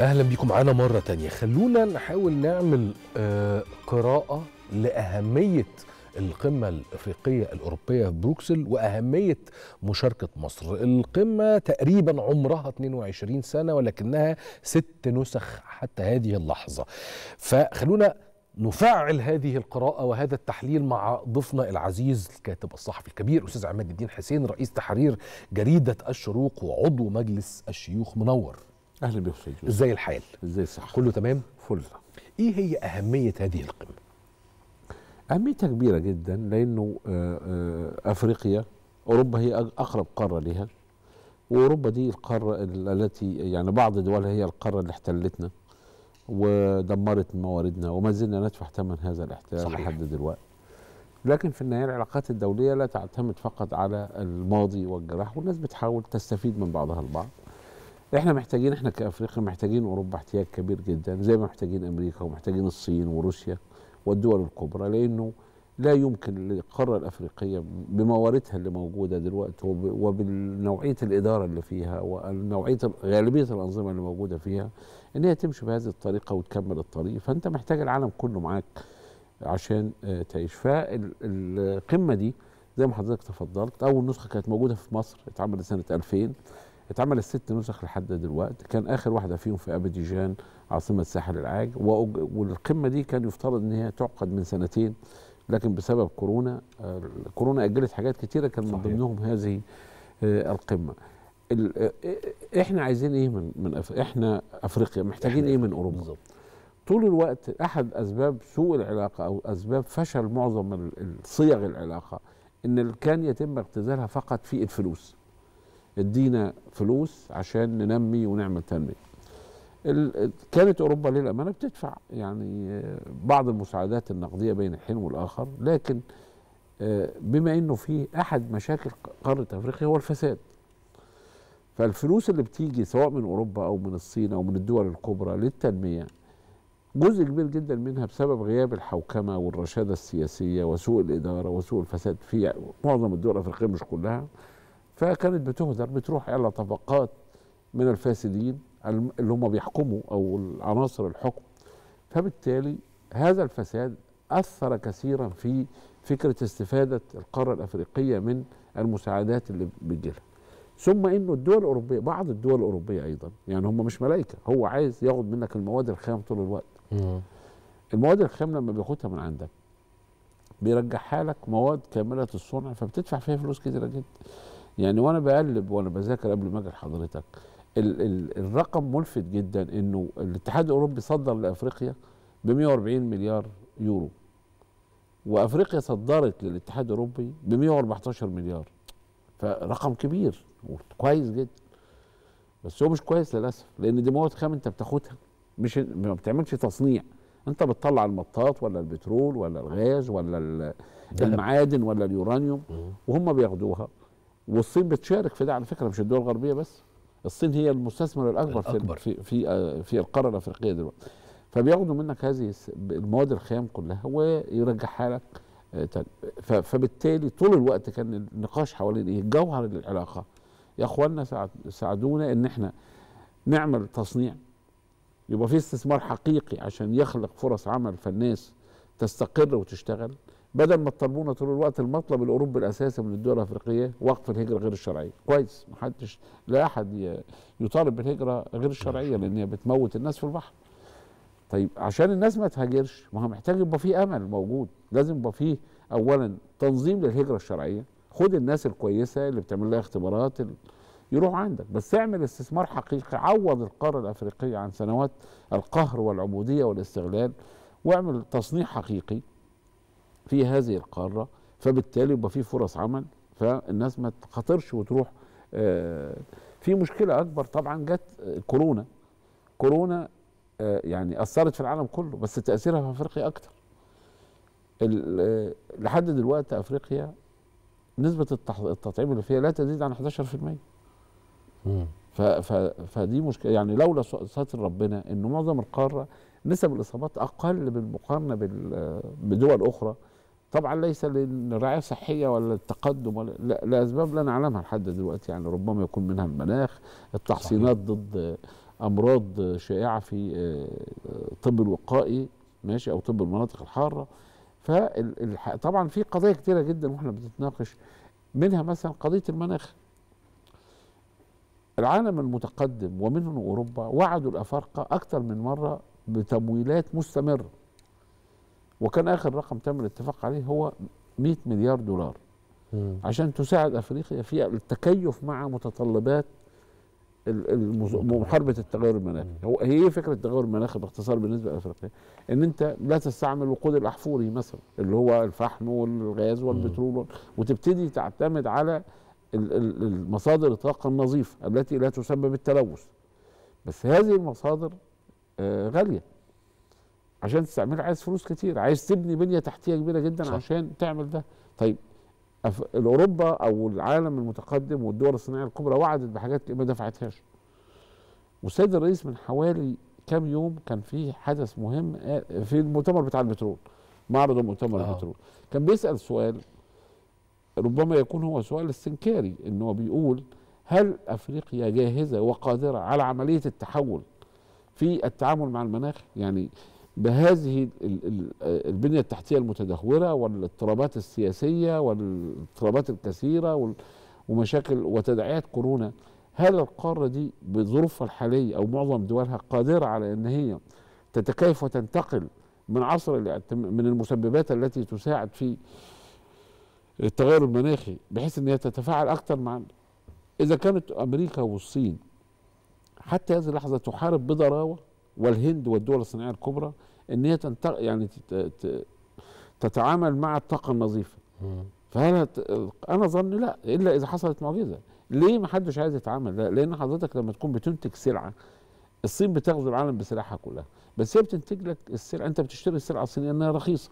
أهلا بيكم معانا مرة تانية. خلونا نحاول نعمل آه، قراءة لأهمية القمة الإفريقية الأوروبية في بروكسل وأهمية مشاركة مصر. القمة تقريبا عمرها 22 سنة ولكنها ست نسخ حتى هذه اللحظة. فخلونا نفعل هذه القراءة وهذا التحليل مع ضيفنا العزيز الكاتب الصحفي الكبير أستاذ عماد الدين حسين رئيس تحرير جريدة الشروق وعضو مجلس الشيوخ منور. أهلا أستاذ يوسف إزاي الحال إزاي صح كله تمام؟ فل. إيه هي أهمية هذه القمة؟ أهميتها كبيرة جدا لأنه آه، آه، أفريقيا أوروبا هي أقرب قارة لها وأوروبا دي القارة ال- التي يعني بعض دولها هي القارة اللي احتلتنا ودمرت مواردنا وما زلنا ندفع ثمن هذا الاحتلال صحيح. لحد دلوقتي. لكن في النهاية العلاقات الدولية لا تعتمد فقط على الماضي والجراح والناس بتحاول تستفيد من بعضها البعض. إحنا محتاجين إحنا كأفريقيا محتاجين أوروبا احتياج كبير جدا زي ما محتاجين أمريكا ومحتاجين الصين وروسيا والدول الكبرى لأنه لا يمكن للقارة الأفريقية بمواردها اللي موجودة دلوقتي وب- وبالنوعيه الإدارة اللي فيها ونوعية غالبية الأنظمة اللي موجودة فيها إن هي تمشي بهذه الطريقة وتكمل الطريق. فأنت محتاج العالم كله معاك عشان آه، تعيش. فالقمه دي زي ما حضرتك تفضلت أول نسخة كانت موجودة في مصر اتعملت سنة 2000 اتعملت ست نسخ لحد دلوقتي. كان آخر واحدة فيهم في ابيجان عاصمة ساحل العاج. والقمة دي كان يفترض إن هي تعقد من سنتين لكن بسبب كورونا آه، كورونا أجلت حاجات كتيرة كان من. ضمنهم هذه آه، القمة. ال- آه، إحنا عايزين إيه من من أف... إحنا أفريقيا محتاجين إيه من أوروبا؟ طول الوقت أحد أسباب سوء العلاقة أو أسباب فشل معظم ال- الصيغ العلاقة إن كان يتم اختزالها فقط في الفلوس. ادينا فلوس عشان ننمي ونعمل تنمية. كانت أوروبا للأمانة بتدفع يعني آه، بعض المساعدات النقدية بين الحين والآخر لكن آه، بما إنه في أحد مشاكل قارة أفريقيا هو الفساد. فالفلوس اللي بتيجي سواء من أوروبا أو من الصين أو من الدول الكبرى للتنمية جزء كبير جدا منها بسبب غياب الحوكمة والرشادة السياسية وسوء الإدارة وسوء الفساد في معظم الدول الأفريقية مش كلها. فكانت بتهدر بتروح إلى طبقات من الفاسدين اللي هم بيحكموا أو عناصر الحكم. فبالتالي هذا الفساد أثر كثيرا في فكرة استفادة القارة الأفريقية من المساعدات اللي بتجيلها. ثم إنه الدول الأوروبية بعض الدول الأوروبية أيضا يعني هم مش ملائكه هو عايز ياخد منك المواد الخام طول الوقت. المواد الخام لما بياخدها من عندك بيرجعها لك مواد كاملة الصنع فبتدفع فيها فلوس كتيرة جدا. يعني وأنا بقلب وأنا بذاكر قبل ما أجي لحضرتك ال ال الرقم ملفت جدا إنه الاتحاد الأوروبي صدر لأفريقيا ب 140 مليار يورو وأفريقيا صدرت للاتحاد الأوروبي ب 114 مليار فرقم كبير كويس جدا بس هو مش كويس للأسف لأن دي مواد خام أنت بتاخدها مش ما بتعملش تصنيع أنت بتطلع المطاط ولا البترول ولا الغاز ولا. المعادن ولا اليورانيوم وهم بياخدوها والصين بتشارك في ده. على فكرة مش الدول الغربية بس الصين هي المستثمر الأكبر, الأكبر. في في آه، في القارة الأفريقية دلوقتي. فبياخدوا منك هذه المواد الخام كلها ويرجعها لك آه، تاني. فبالتالي طول الوقت كان النقاش حوالين إيه؟ جوهر العلاقة. يا اخوانا ساعد- ساعدونا إن إحنا نعمل تصنيع. يبقى في استثمار حقيقي عشان يخلق فرص عمل فالناس تستقر وتشتغل. بدل ما تطلبونا طول الوقت المطلب الأوروبي الأساسي من الدول الأفريقية وقف الهجرة غير الشرعية. كويس محدش لا أحد يطالب بالهجرة غير الشرعية لأن هي بتموت الناس في البحر. طيب عشان الناس ما تهاجرش ما هو محتاج يبقى في أمل موجود. لازم يبقى فيه اولا تنظيم للهجرة الشرعية. خد الناس الكويسة اللي بتعمل لها اختبارات يروح عندك. بس اعمل استثمار حقيقي عوض القارة الأفريقية عن سنوات القهر والعبودية والاستغلال واعمل تصنيع حقيقي. في هذه القارة فبالتالي يبقى في فرص عمل فالناس ما تخاطرش وتروح آه، في مشكلة أكبر طبعا جت آه، كورونا. كورونا آه، يعني أثرت في العالم كله بس تأثيرها في أفريقيا أكتر. لحد دلوقتي أفريقيا نسبة التطعيم اللي فيها لا تزيد عن 11% مم. ف ف فدي مشكلة يعني لولا ستر ربنا إن معظم القارة نسب الإصابات أقل بالمقارنة بال- بدول أخرى طبعا ليس للرعاية الصحية ولا التقدم ولا لا لأسباب لا نعلمها لحد دلوقتي. يعني ربما يكون منها المناخ التحصينات ضد أمراض شائعة في آه، الطب الوقائي ماشي أو طب المناطق الحارة. فطبعا في قضايا كتيرة جدا وإحنا بنتناقش. منها مثلا قضية المناخ. العالم المتقدم ومنه أوروبا وعدوا الأفارقة أكثر من مرة بتمويلات مستمرة. وكان آخر رقم تم الاتفاق عليه هو 100 مليار دولار. مم. عشان تساعد أفريقيا في التكيف مع متطلبات محاربة التغير المناخي. هو هي فكرة التغير المناخي باختصار بالنسبة لأفريقيا إن أنت لا تستعمل الوقود الأحفوري مثلا اللي هو الفحم والغاز والبترول وتبتدي تعتمد على ال- ال- المصادر الطاقة النظيفة التي لا تسبب التلوث. بس هذه المصادر آه، غالية. عشان تستعملها عايز فلوس كتير عايز تبني بنية تحتية كبيرة جدا صح. عشان تعمل ده طيب اوروبا أو العالم المتقدم والدول الصناعية الكبرى وعدت بحاجات ما دفعتهاش والسيد الرئيس من حوالي كام يوم كان في حدث مهم آه، في المؤتمر بتاع البترول معرض مؤتمر آه. البترول كان بيسأل سؤال ربما يكون هو سؤال استنكاري إن هو بيقول هل أفريقيا جاهزة وقادرة على عملية التحول في التعامل مع المناخ يعني بهذه ال- ال- البنية التحتية المتدهورة والاضطرابات السياسية والاضطرابات الكثيرة وال- ومشاكل وتداعيات كورونا. هل القارة دي بظروفها الحالية أو معظم دولها قادرة على إن هي تتكيف وتنتقل من عصر من المسببات التي تساعد في التغير المناخي بحيث إن هي تتفاعل أكثر مع إذا كانت أمريكا والصين حتى هذه اللحظة تحارب بضراوه والهند والدول الصناعية الكبرى إن هي تنتق... يعني تتعامل مع الطاقة النظيفة. ت- أنا ظني لا إلا إذا حصلت معجزة. ليه ما حدش عايز يتعامل؟ لا لأن حضرتك لما تكون بتنتج سلعة الصين بتغزو العالم بسلاحها كلها. بس هي بتنتج لك السلعة أنت بتشتري السلعة الصينية لانها رخيصة.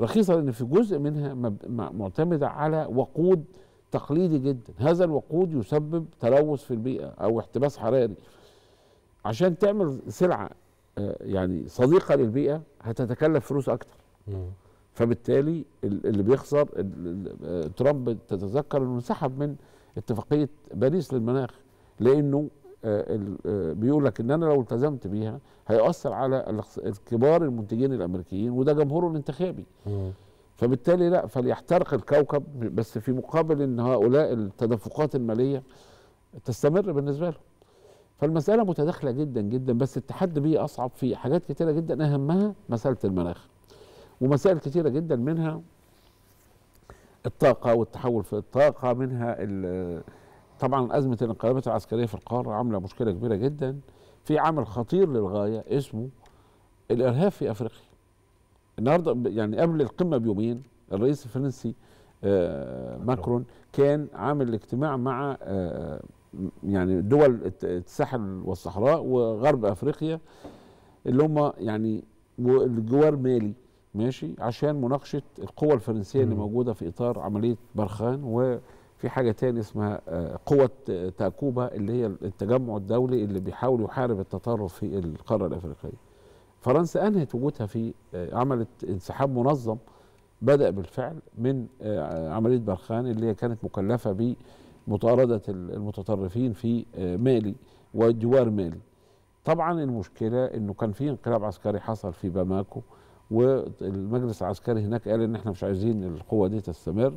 رخيصة لأن في جزء منها معتمدة على وقود تقليدي جدا. هذا الوقود يسبب تلوث في البيئة أو احتباس حراري. عشان تعمل سلعة آه، يعني صديقة للبيئة هتتكلف فلوس أكتر. فبالتالي ال- اللي بيخسر آه، ترامب تتذكر إنه انسحب من اتفاقية باريس للمناخ لأنه آه، بيقول لك إن أنا لو التزمت بيها هيؤثر على الكبار المنتجين الأمريكيين وده جمهوره الانتخابي. فبالتالي لا فليحترق الكوكب بس في مقابل إن هؤلاء التدفقات المالية تستمر بالنسبة لهم فالمسألة متداخلة جدا جدا بس التحدي بيه أصعب في حاجات كتيرة جدا أهمها مسألة المناخ. ومسائل كتيرة جدا منها الطاقة والتحول في الطاقة منها طبعا أزمة الانقلابات العسكرية في القارة عاملة مشكلة كبيرة جدا. في عامل خطير للغاية اسمه الإرهاب في أفريقيا. النهارده ب- يعني قبل القمة بيومين الرئيس الفرنسي آه، ماكرون كان عامل اجتماع مع آه، يعني دول الساحل والصحراء وغرب أفريقيا اللي هم يعني و- الجوار مالي ماشي عشان مناقشة القوى الفرنسية اللي. موجودة في إطار عملية برخان وفي حاجة تاني اسمها آه، قوة تاكوبا اللي هي التجمع الدولي اللي بيحاول يحارب التطرف في القارة الأفريقية. فرنسا أنهت وجودها في آه، عملت انسحاب منظم بدأ بالفعل من آه، عملية برخان اللي هي كانت مكلفة بمطارده المتطرفين في آه، مالي وجوار مالي. طبعا المشكلة إنه كان في انقلاب عسكري حصل في باماكو والمجلس العسكري هناك قال إن إحنا مش عايزين القوة دي تستمر.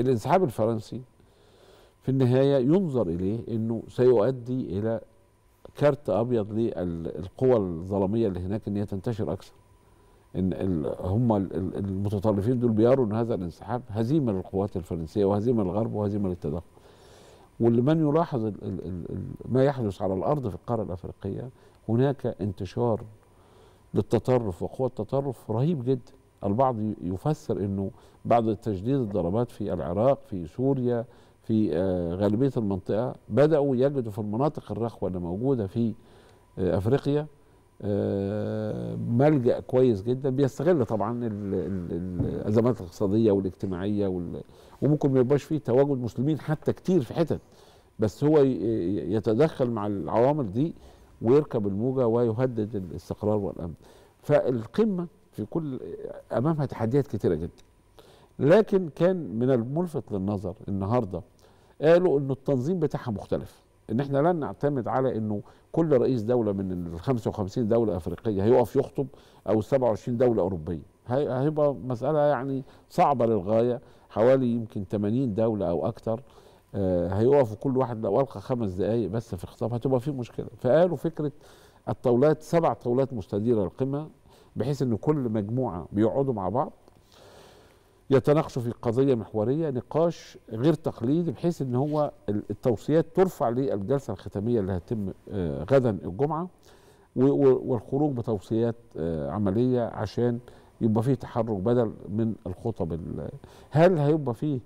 الانسحاب الفرنسي في النهاية ينظر إليه إنه سيؤدي إلى كارت أبيض للقوى الظلامية اللي هناك إن هي تنتشر أكثر إن هم ال- ال- المتطرفين دول بيروا إن هذا الانسحاب هزيمة للقوات الفرنسية وهزيمة للغرب وهزيمة للتدخل. واللي من يلاحظ ال ال ال ال ما يحدث على الأرض في القارة الأفريقية هناك انتشار للتطرف وقوى التطرف رهيب جدا. البعض يفسر إنه بعد تجديد الضربات في العراق في سوريا في آه، غالبية المنطقة بدأوا يجدوا في المناطق الرخوة اللي موجودة في آه، أفريقيا ملجأ كويس جدا. بيستغل طبعا ال- ال- الأزمات الاقتصادية والاجتماعية وال- وممكن ما يبقاش فيه تواجد مسلمين حتى كتير في حتت بس هو يتدخل مع العوامل دي ويركب الموجة ويهدد الاستقرار والأمن. فالقمة في كل أمامها تحديات كتيرة جدا. لكن كان من الملفت للنظر النهارده قالوا إنه التنظيم بتاعها مختلف. إن إحنا لن نعتمد على إنه كل رئيس دولة من ال 55 دولة أفريقية هيقف يخطب أو ال 27 دولة أوروبية. هي- هيبقى مسألة يعني صعبة للغاية. حوالي يمكن 80 دولة أو أكثر هيقفوا كل واحد لو ألقى خمس دقائق بس في خطاب هتبقى في مشكلة. فقالوا فكرة الطاولات سبع طاولات مستديرة للقمة بحيث إن كل مجموعة بيقعدوا مع بعض يتناقشوا في قضية محورية نقاش غير تقليدي بحيث إن هو ال- التوصيات ترفع للجلسة الختامية اللي هتتم آه، غدا الجمعة والخروج بتوصيات آه، عملية عشان يبقى فيه تحرك بدل من الخطب ال- هل هيبقى فيه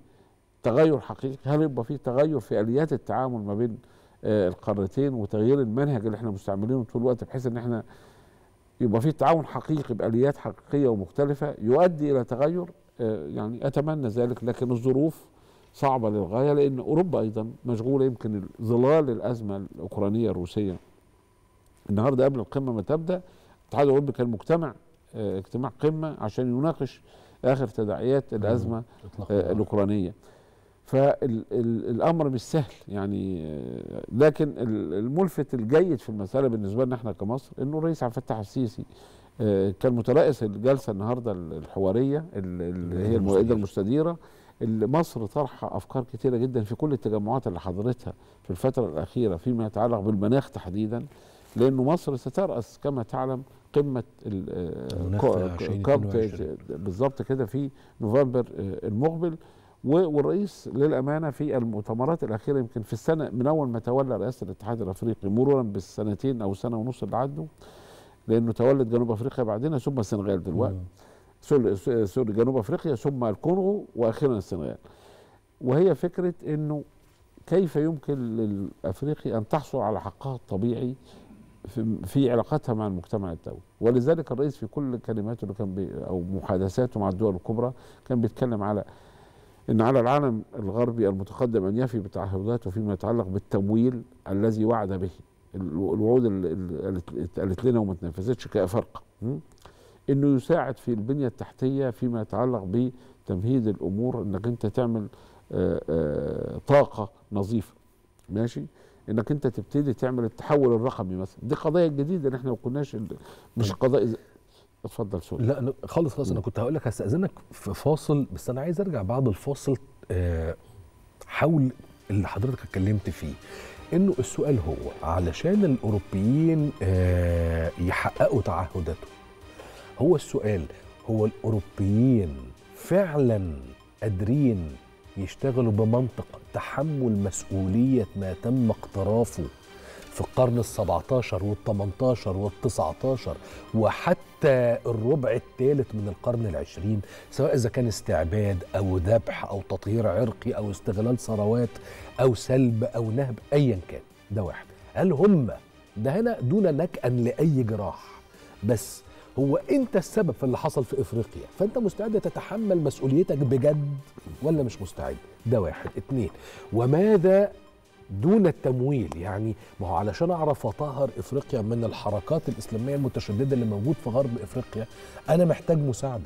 تغير حقيقي؟ هل يبقى فيه تغير في آليات التعامل ما بين آه، القارتين وتغيير المنهج اللي إحنا مستعملينه طول الوقت بحيث إن إحنا يبقى فيه تعاون حقيقي بآليات حقيقية ومختلفة يؤدي إلى تغير؟ يعني أتمنى ذلك لكن الظروف صعبة للغاية لأن أوروبا أيضا مشغولة يمكن ظلال الأزمة الأوكرانية الروسية. النهارده قبل القمة ما تبدأ الاتحاد الأوروبي كان مجتمع آه، اجتماع قمة عشان يناقش آخر تداعيات الأزمة. آه، الأوكرانية. فالامر مش سهل يعني آه، لكن ال- الملفت الجيد في المسألة بالنسبة لنا إحنا كمصر إنه الرئيس عبد الفتاح السيسي آه، كان مترأس الجلسة النهارده الحوارية اللي هي المائده المستديرة. اللي مصر طرحه أفكار كثيره جدا في كل التجمعات اللي حضرتها في الفترة الأخيرة فيما يتعلق بالمناخ تحديدا لأنه مصر سترأس كما تعلم قمة آه، 2022. بالظبط كده في نوفمبر آه، المقبل. والرئيس للأمانة في المؤتمرات الأخيرة يمكن في السنة من أول ما تولى رئاسة الاتحاد الأفريقي مرورا بالسنتين أو سنة ونص اللي عدوا لأنه تولت جنوب أفريقيا بعدين ثم السنغال دلوقتي. sorry sorry جنوب أفريقيا ثم الكونغو وأخيرا السنغال. وهي فكرة إنه كيف يمكن للأفريقي أن تحصل على حقها الطبيعي في, في علاقاتها مع المجتمع الدولي. ولذلك الرئيس في كل كلماته اللي كان بي أو محادثاته مع الدول الكبرى كان بيتكلم على إن على العالم الغربي المتقدم أن يفي بتعهداته فيما يتعلق بالتمويل الذي وعد به. الوعود اللي اللي قالت لنا وما تنفذتش كافارقه? إنه يساعد في البنية التحتية فيما يتعلق بتمهيد الأمور إنك أنت تعمل آه، آه، طاقة نظيفة. ماشي؟ إنك أنت تبتدي تعمل التحول الرقمي مثلا. دي قضايا جديدة إن إحنا ما كناش مش قضايا اتفضل سوري. لا خالص خالص. أنا كنت هقول لك هستأذنك في فاصل بس أنا عايز أرجع بعد الفاصل آه، حول اللي حضرتك اتكلمت فيه. إنه السؤال هو علشان الأوروبيين آه، يحققوا تعهداتهم هو السؤال هو الأوروبيين فعلا قادرين يشتغلوا بمنطق تحمل مسؤولية ما تم اقترافه في القرن ال 17 وال 18 وال 19 وحتى الربع الثالث من القرن العشرين سواء إذا كان استعباد أو ذبح أو تطهير عرقي أو استغلال ثروات أو سلب أو نهب أيا كان ده واحد. هل هم ده هنا دون نكأ لأي جراح بس هو أنت السبب في اللي حصل في إفريقيا فأنت مستعد تتحمل مسؤوليتك بجد ولا مش مستعد؟ ده واحد. اتنين وماذا دون التمويل؟ يعني ما هو علشان أعرف أطهر إفريقيا من الحركات الإسلامية المتشددة اللي موجود في غرب إفريقيا أنا محتاج مساعدة.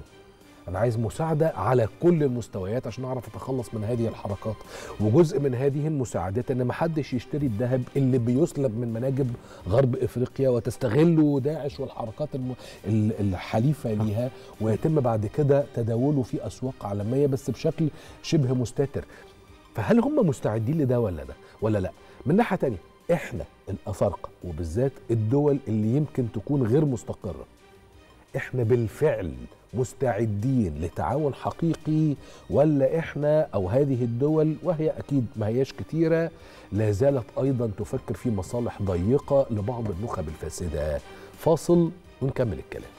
أنا عايز مساعدة على كل المستويات عشان أعرف أتخلص من هذه الحركات. وجزء من هذه المساعدات إن ما حدش يشتري الذهب اللي بيسلب من مناجم غرب إفريقيا وتستغله داعش والحركات الم... ال- الحليفة ليها ويتم بعد كده تداوله في أسواق عالمية بس بشكل شبه مستتر. فهل هم مستعدين لده ولا ده ولا لا؟ من ناحية تانية إحنا الأفارقة وبالذات الدول اللي يمكن تكون غير مستقرة إحنا بالفعل مستعدين لتعاون حقيقي ولا إحنا أو هذه الدول وهي أكيد ما هياش كتيرة لا زالت أيضا تفكر في مصالح ضيقة لبعض النخب الفاسدة. فاصل ونكمل الكلام.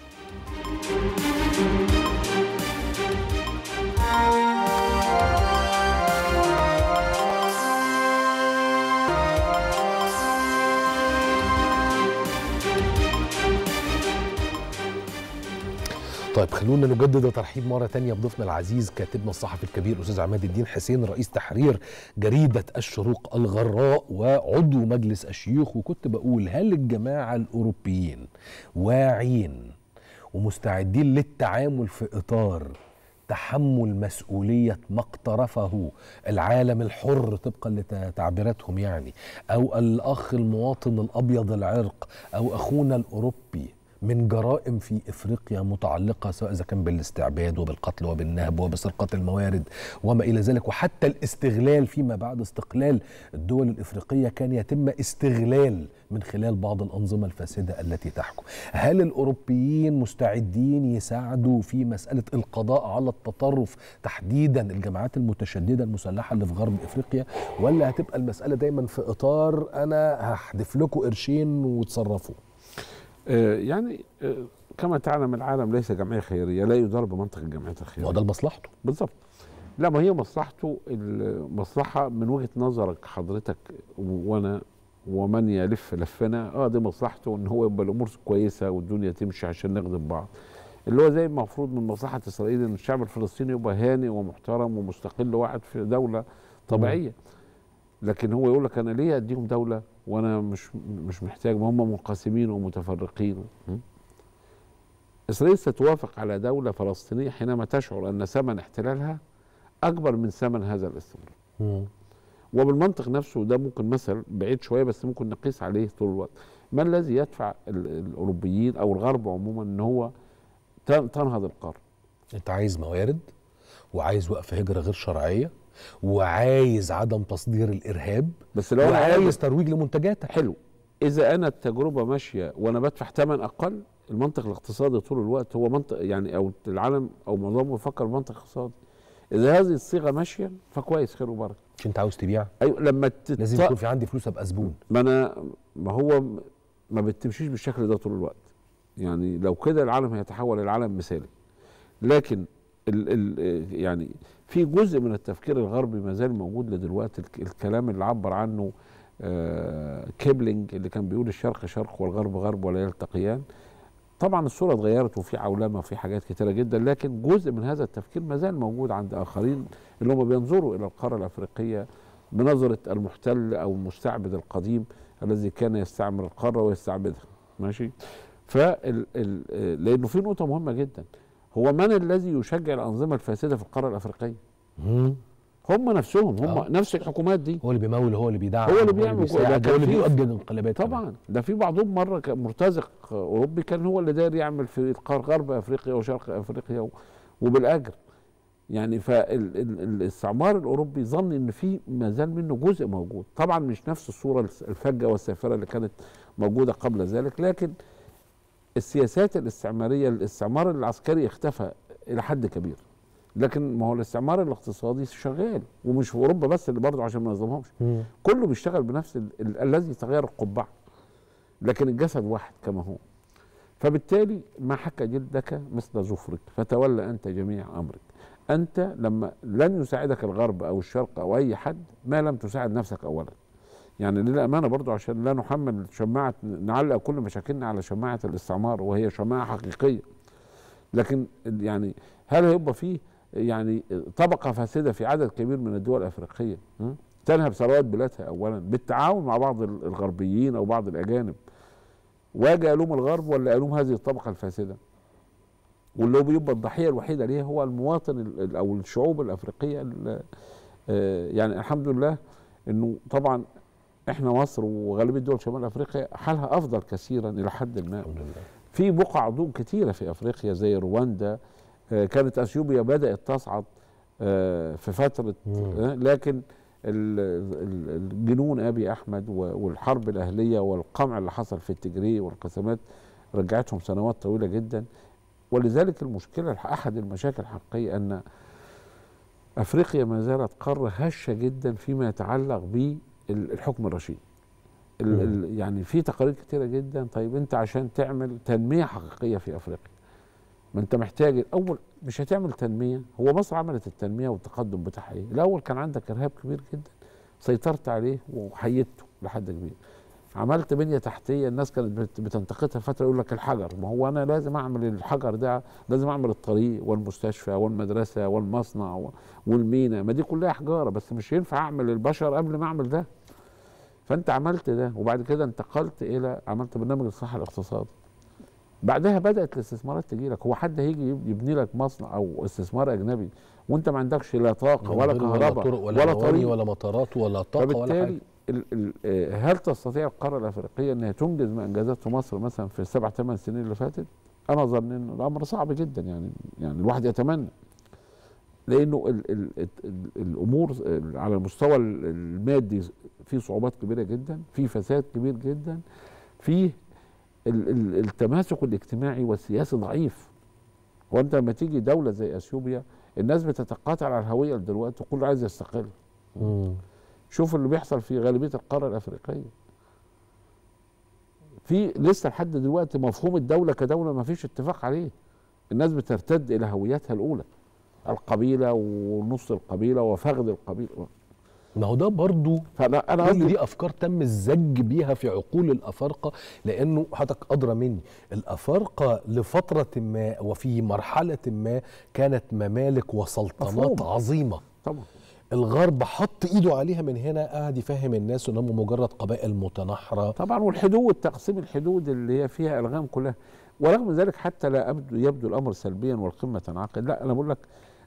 طيب خلونا نجدد ترحيب مرة تانية بضيفنا العزيز كاتبنا الصحفي الكبير أستاذ عماد الدين حسين رئيس تحرير جريدة الشروق الغراء وعضو مجلس الشيوخ وكنت بقول هل الجماعة الأوروبيين واعين ومستعدين للتعامل في إطار تحمل مسؤولية ما اقترفه العالم الحر طبقا لتعبيراتهم يعني أو الأخ المواطن الأبيض العرق أو أخونا الأوروبي؟ من جرائم في إفريقيا متعلقة سواء إذا كان بالاستعباد وبالقتل وبالنهب وبسرقة الموارد وما إلى ذلك وحتى الاستغلال فيما بعد استقلال الدول الإفريقية كان يتم استغلال من خلال بعض الأنظمة الفاسدة التي تحكم. هل الأوروبيين مستعدين يساعدوا في مسألة القضاء على التطرف تحديدا الجماعات المتشددة المسلحة اللي في غرب إفريقيا ولا هتبقى المسألة دايما في إطار أنا هحدف لكم قرشين وتصرفوا؟ آه، يعني آه، كما تعلم العالم ليس جمعية خيرية لا يدار بمنطق الجمعيات ما الخيرية. هو ده لمصلحته. بالظبط لا ما هي مصلحته المصلحه من وجهة نظرك حضرتك وأنا ومن يلف لفنا آه دي مصلحته إن هو يبقى الأمور كويسة والدنيا تمشي عشان نخدم بعض. اللي هو زي المفروض من مصلحة إسرائيل إن الشعب الفلسطيني يبقى هانئ ومحترم ومستقل وقاعد في دولة طبيعية. لكن هو يقول لك أنا ليه أديهم دولة؟ وأنا مش مش محتاج ما هم منقسمين ومتفرقين? إسرائيل ستوافق على دولة فلسطينية حينما تشعر أن ثمن احتلالها أكبر من ثمن هذا الاستمرار. وبالمنطق نفسه ده ممكن مثل بعيد شوية بس ممكن نقيس عليه طول الوقت. ما الذي يدفع ال- الأوروبيين أو الغرب عموما إن هو تن- تنهض القاره أنت عايز موارد؟ وعايز وقف هجرة غير شرعية؟ وعايز عدم تصدير الإرهاب بس لو وعايز ترويج لمنتجاتك. حلو. إذا أنا التجربة ماشية وأنا بدفع ثمن أقل المنطق الاقتصادي طول الوقت هو منطق يعني أو العالم أو معظمه بيفكر بمنطق اقتصادي. إذا هذه الصيغة ماشية فكويس خير وبركة. مش أنت عاوز تبيع؟ أيوه لما تت... لازم يكون في عندي فلوس أبقى زبون. ما أنا ما هو ما بتمشيش بالشكل ده طول الوقت. يعني لو كده العالم هيتحول إلى عالم مثالي. لكن ال ال يعني في جزء من التفكير الغربي ما زال موجود لدلوقتي الك- الكلام اللي عبر عنه آه كيبلينج اللي كان بيقول الشرق شرق والغرب غرب ولا يلتقيان. طبعا الصورة اتغيرت وفي عولمه وفي حاجات كتيرة جدا لكن جزء من هذا التفكير ما زال موجود عند آخرين اللي هم بينظروا إلى القارة الأفريقية بنظرة المحتل أو المستعبد القديم الذي كان يستعمر القارة ويستعبدها. ماشي؟ فال ال لأنه في نقطة مهمة جدا. هو من الذي يشجع الأنظمة الفاسدة في القارة الأفريقية. هم نفسهم هم آه. نفس الحكومات دي. هو اللي بيمول هو اللي بيدعم هو اللي بيعمل هو اللي بيؤجج انقلابات كمان. طبعا. ده في بعضهم مرة مرتزق أوروبي كان هو اللي داير يعمل في غرب أفريقيا وشرق أفريقيا و- وبالأجر. يعني فالاستعمار الأوروبي ظن إن في ما زال منه جزء موجود. طبعا مش نفس الصورة الفجة والسافرة اللي كانت موجودة قبل ذلك لكن السياسات الاستعمارية الاستعمار العسكري اختفى إلى حد كبير. لكن ما هو الاستعمار الاقتصادي شغال ومش في أوروبا بس اللي برضه عشان ما نظلمهمش. كله بيشتغل بنفس ال- ال- الذي تغير القبعة لكن الجسد واحد كما هو. فبالتالي ما حك جلدك مثل ظفرك فتولى أنت جميع أمرك. أنت لما لن يساعدك الغرب أو الشرق أو أي حد ما لم تساعد نفسك اولا. يعني للأمانة برضو عشان لا نحمل شماعة نعلق كل مشاكلنا على شماعة الاستعمار وهي شماعة حقيقية. لكن يعني هل هيبقى فيه يعني طبقة فاسدة في عدد كبير من الدول الأفريقية م? تنهب ثروات بلادها اولا بالتعاون مع بعض ال- الغربيين أو بعض الأجانب. واجي الوم الغرب ولا الوم هذه الطبقة الفاسدة؟ واللي بيبقى الضحية الوحيدة ليها هو المواطن ال- ال- أو الشعوب الأفريقية ال- آه، يعني الحمد لله إنه طبعا إحنا مصر وغالبية دول شمال أفريقيا حالها أفضل كثيرا إلى حد ما. في بقع ضوء كتيرة في أفريقيا زي رواندا كانت أثيوبيا بدأت تصعد آه، في فترة مم. آه، لكن ال- ال- الجنون أبي أحمد و- والحرب الأهلية والقمع اللي حصل في التجري والقسمات رجعتهم سنوات طويلة جدا. ولذلك المشكلة أحد المشاكل الحقيقية أن أفريقيا ما زالت قارة هشة جدا فيما يتعلق بالحكم الرشيد. ال- ال- يعني في تقارير كتيرة جدا طيب أنت عشان تعمل تنمية حقيقية في أفريقيا ما انت محتاج الأول مش هتعمل تنمية هو مصر عملت التنمية والتقدم بتاعها إيه؟ الأول كان عندك إرهاب كبير جدا سيطرت عليه وحيدته لحد كبير. عملت بنية تحتية الناس كانت بت- بتنتقدها فترة يقول لك الحجر ما هو أنا لازم أعمل الحجر ده لازم أعمل الطريق والمستشفى والمدرسة والمصنع والمينا ما دي كلها حجارة بس مش ينفع أعمل البشر قبل ما أعمل ده. فأنت عملت ده وبعد كده انتقلت إلى عملت برنامج الاصلاح الاقتصادي. بعدها بدأت الاستثمارات تجي لك هو حد هيجي يب- يبني لك مصنع أو استثمار أجنبي وأنت ما عندكش لا طاقة ولا ولا كهرباء طرق ولا, ولا طريق. ولا مطارات ولا طاقة ولا حاجة. فبالتالي ال- ال- آه، هل تستطيع القارة الأفريقية إنها تنجز ما انجزته مصر مثلا في السبع ثمان سنين اللي فاتت؟ أنا أظن إن الأمر صعب جدا يعني يعني الواحد يتمنى. لأنه ال ال ال ال الأمور ال- على المستوى ال- المادي في صعوبات كبيرة جدا، في فساد كبير جدا، في ال- ال- التماسك الاجتماعي والسياسي ضعيف. وانت لما تيجي دولة زي إثيوبيا الناس بتتقاتل على الهوية دلوقتي وكله عايز يستقل. مم. شوف اللي بيحصل في غالبية القارة الأفريقية في لسه لحد دلوقتي مفهوم الدولة كدولة ما فيش اتفاق عليه الناس بترتد إلى هويتها الأولى القبيلة ونص القبيلة وفخذ القبيلة ما هو ده برضو فانا أنا كل دي أفكار تم الزج بيها في عقول الأفارقة لأنه حضرتك أدرى مني الأفارقة لفترة ما وفي مرحلة ما كانت ممالك وسلطنات مفهوم. عظيمة. طبعا. الغرب حط إيده عليها من هنا قعد يفهم الناس انهم مجرد قبائل متناحره طبعا والحدود تقسيم الحدود اللي هي فيها ألغام كلها. ورغم ذلك حتى لا يبدو الأمر سلبيا والقمة تنعقد. لا أنا بقول لك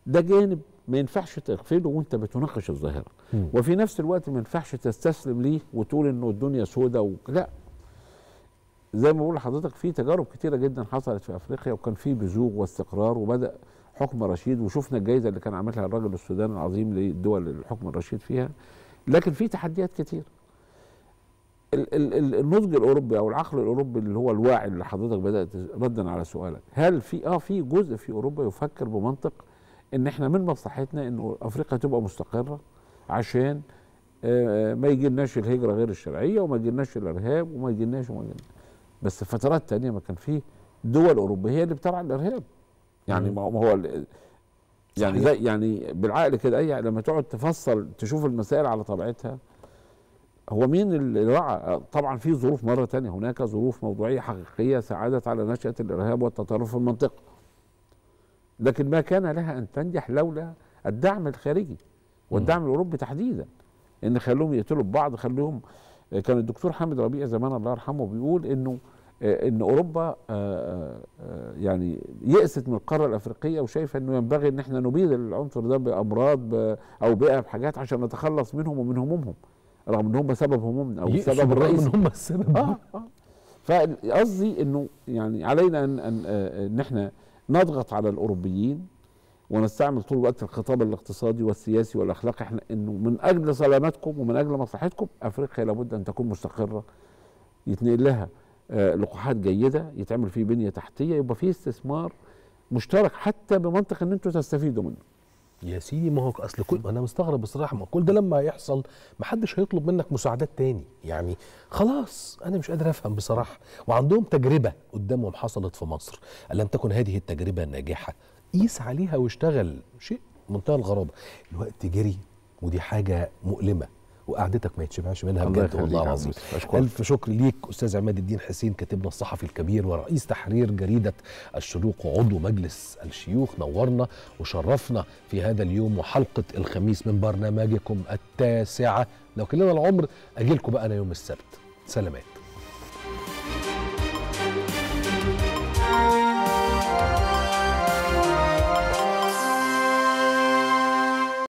ده جانب ما ينفعش تغفله وانت بتناقش الظاهرة. وفي نفس الوقت ما ينفعش تستسلم ليه وتقول إنه الدنيا سوداء و... لا. زي ما بقول لحضرتك في تجارب كتيرة جدا حصلت في أفريقيا وكان في بزوغ واستقرار وبدأ حكم رشيد وشفنا الجائزة اللي كان عاملها الراجل السوداني العظيم للدول الحكم الرشيد فيها. لكن في تحديات كتير. ال- ال- ال- النضج الأوروبي أو العقل الأوروبي اللي هو الواعي اللي حضرتك بدأت ردا على سؤالك هل في آه في جزء في أوروبا يفكر بمنطق إن إحنا من مصلحتنا ان أفريقيا تبقى مستقرة عشان آه، ما يجيلناش الهجرة غير الشرعية وما يجيلناش الإرهاب وما يجيلناش وما يجيلناش. بس فترات تانية ما كان في دول أوروبية هي اللي بترعى الإرهاب. يعني. ما هو يعني. زي يعني بالعقل كده اي لما تقعد تفصل تشوف المسائل على طبيعتها هو مين اللي رعى؟ طبعا في ظروف مرة تانية. هناك ظروف موضوعية حقيقية ساعدت على نشأة الإرهاب والتطرف في المنطقة. لكن ما كان لها أن تنجح لولا الدعم الخارجي والدعم الأوروبي تحديدا. إن خلوهم يقتلوا ببعض خلوهم كان الدكتور حامد ربيع زمان الله يرحمه بيقول إنه آه، إن أوروبا آه، آه، يعني يأست من القارة الأفريقية وشايفة إنه ينبغي إن إحنا نبيد العنصر ده بأمراض أو بيئة بحاجات عشان نتخلص منهم ومن همومهم رغم إن هم سبب همومنا أو السبب الرئيسي إن هم السبب آه آه. فقصدي إنه يعني علينا أن أن إن إحنا نضغط على الأوروبيين ونستعمل طول الوقت الخطاب الاقتصادي والسياسي والأخلاقي. إحنا إنه من أجل سلامتكم ومن أجل مصلحتكم أفريقيا لابد أن تكون مستقرة يتنقل لها آه، لقاحات جيدة يتعمل فيه بنية تحتية يبقى فيه استثمار مشترك حتى بمنطق إن أنتم تستفيدوا منه. يا سيدي ما هو أصل كل أنا مستغرب بصراحه ما كل ده لما هيحصل ما حدش هيطلب منك مساعدات تاني. يعني خلاص أنا مش قادر أفهم بصراحة. وعندهم تجربة قدامهم حصلت في مصر. ألم تكن هذه التجربة ناجحة؟ قيس عليها واشتغل. شيء منتهى الغرابة. الوقت جري ودي حاجة مؤلمة. وقعدتك ما يتشبعش منها بجد والله العظيم. ألف شكر ليك أستاذ عماد الدين حسين كاتبنا الصحفي الكبير ورئيس تحرير جريدة الشروق وعضو مجلس الشيوخ. نورنا وشرفنا في هذا اليوم وحلقة الخميس من برنامجكم التاسعة. لو كلنا العمر أجي لكم بقى أنا يوم السبت. سلامات.